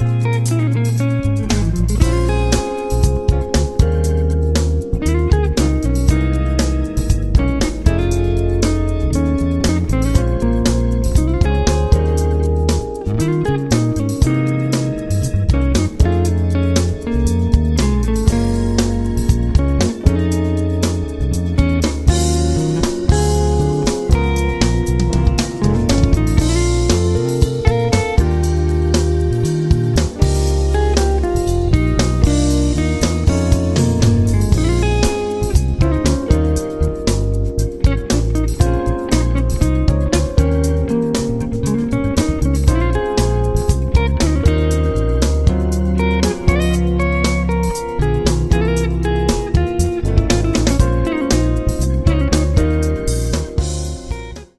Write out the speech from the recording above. you